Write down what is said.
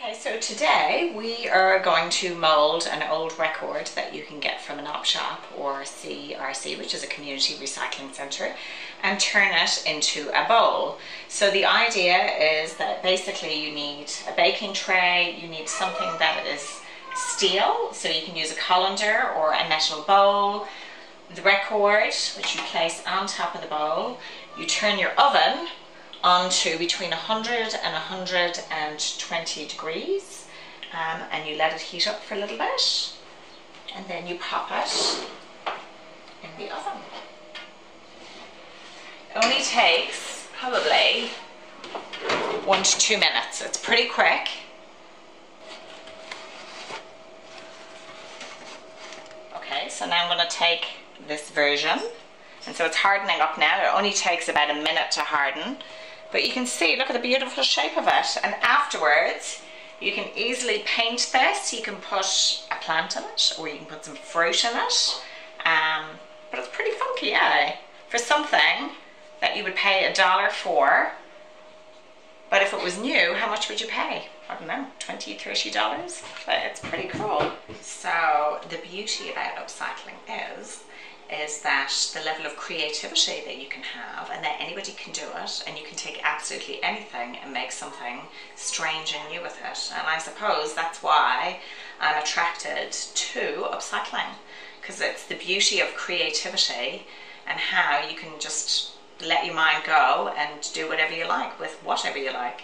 Okay, so today we are going to mould an old record that you can get from an op shop or CRC, which is a community recycling centre, and turn it into a bowl. So the idea is that basically you need a baking tray, you need something that is steel, so you can use a colander or a metal bowl, the record, which you place on top of the bowl, you turn your oven onto between 100 and 120 degrees um, and you let it heat up for a little bit and then you pop it in the oven. It only takes probably one to two minutes. It's pretty quick. Okay, so now I'm going to take this version and so it's hardening up now. It only takes about a minute to harden. But you can see, look at the beautiful shape of it. And afterwards, you can easily paint this. You can put a plant in it, or you can put some fruit in it. Um, but it's pretty funky, eh? For something that you would pay a dollar for. But if it was new, how much would you pay? I don't know, 20 $30? But it's pretty cool. So the beauty about upcycling is is that the level of creativity that you can have and that anybody can do it and you can take absolutely anything and make something strange and new with it. And I suppose that's why I'm attracted to upcycling because it's the beauty of creativity and how you can just let your mind go and do whatever you like with whatever you like.